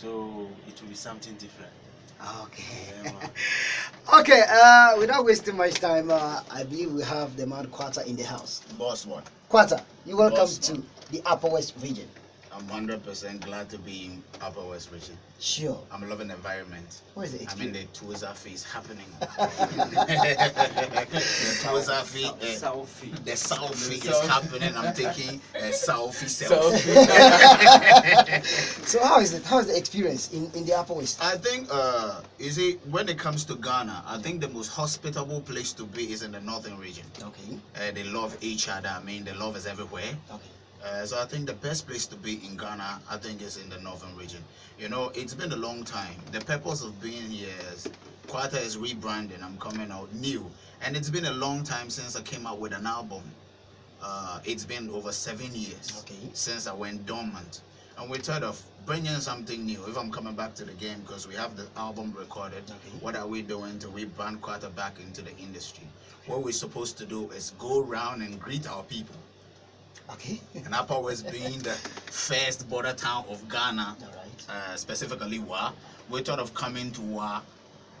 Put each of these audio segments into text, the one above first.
So it will be something different. Okay. Yeah, okay, uh, without wasting much time, uh, I believe we have the man Kwata in the house. Boss one. Kwata, you welcome Boss to man. the Upper West region. I'm 100% glad to be in Upper West Region. Sure. I'm loving the environment. What is it? I mean, experience? the Twiza fees happening. the Twiza fee, uh, Selfie. the selfie The is selfie. happening. I'm taking a selfie Selfie. So how is it? How is the experience in, in the Upper West? I think, uh, you see, when it comes to Ghana, I think the most hospitable place to be is in the northern region. Okay. Uh, they love each other. I mean, the love is everywhere. Okay. Uh, so I think the best place to be in Ghana, I think, is in the northern region. You know, it's been a long time. The purpose of being here is Kwata is rebranding. I'm coming out new, and it's been a long time since I came out with an album. Uh, it's been over seven years Okay. since I went dormant, and we thought of bringing something new. If I'm coming back to the game because we have the album recorded, Okay. what are we doing to rebrand Kwata back into the industry? What we're supposed to do is go around and greet our people. Okay. And West being the first border town of Ghana, right. uh, specifically Wa, we thought of coming to Wa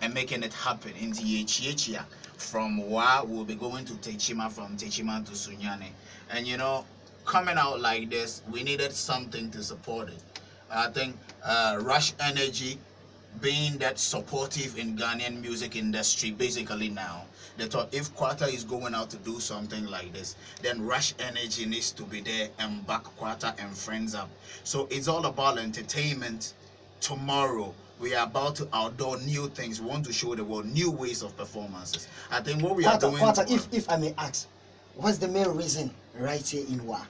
and making it happen in Tiechia. From Wa, we'll be going to Techima, from Techima to Sunyani. And you know, coming out like this, we needed something to support it. I think uh, Rush Energy being that supportive in Ghanaian music industry basically now they thought if Kwata is going out to do something like this then Rush Energy needs to be there and back Kwata and friends up so it's all about entertainment tomorrow we are about to outdoor new things we want to show the world new ways of performances I think what we are doing Kwata, if, if I may ask, what's the main reason right here in Wa?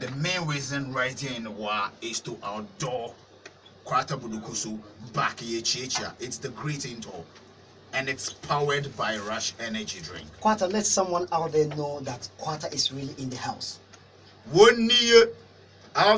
The main reason right here in the Wa is to outdoor Kwata Budukusu back Yechicha. It's the great tour. And it's powered by Rush Energy Drink. Kwata, let someone out there know that Kwata is really in the house. One year